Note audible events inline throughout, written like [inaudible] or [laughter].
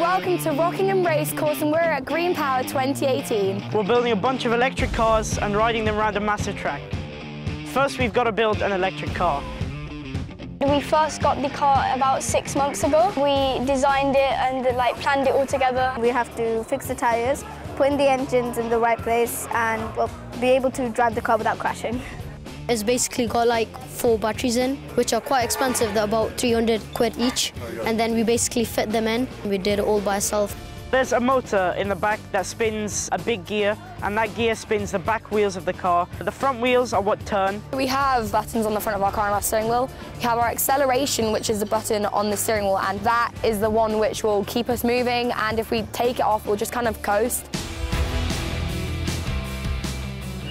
Welcome to Rockingham Racecourse and we're at Greenpower 2018. We're building a bunch of electric cars and riding them around a massive track. First we've got to build an electric car. We first got the car about six months ago. We designed it and like planned it all together. We have to fix the tyres, put in the engines in the right place and we'll be able to drive the car without crashing. It's basically got like four batteries in, which are quite expensive. They're about 300 quid each. And then we basically fit them in. We did it all by ourselves. There's a motor in the back that spins a big gear, and that gear spins the back wheels of the car. The front wheels are what turn. We have buttons on the front of our car and our steering wheel. We have our acceleration, which is the button on the steering wheel, and that is the one which will keep us moving, and if we take it off, we'll just kind of coast.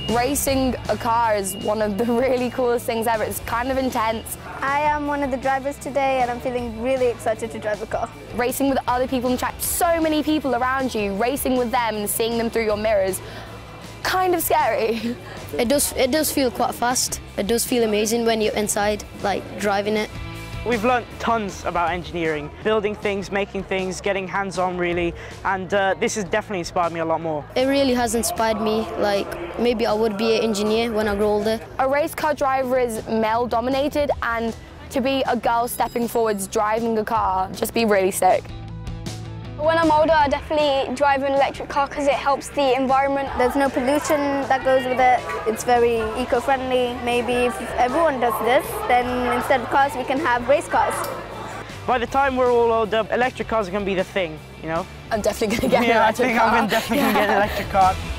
Racing a car is one of the [laughs] really coolest things ever. It's kind of intense. I am one of the drivers today and I'm feeling really excited to drive the car. Racing with other people on the track, so many people around you, racing with them and seeing them through your mirrors, kind of scary. [laughs] It does, it does feel quite fast. It does feel amazing when you're inside, like driving it. We've learnt tons about engineering, building things, making things, getting hands-on really, and uh, this has definitely inspired me a lot more. It really has inspired me, like maybe I would be an engineer when I grow older. A race car driver is male-dominated and to be a girl stepping forwards driving a car, just be really sick. When I'm older, I definitely drive an electric car because it helps the environment. There's no pollution that goes with it. It's very eco-friendly. Maybe if everyone does this, then instead of cars, we can have race cars. By the time we're all older, electric cars are going to be the thing, you know? I'm definitely going to get yeah, an electric car. Yeah, I think car. I'm definitely going to get an electric car. [laughs]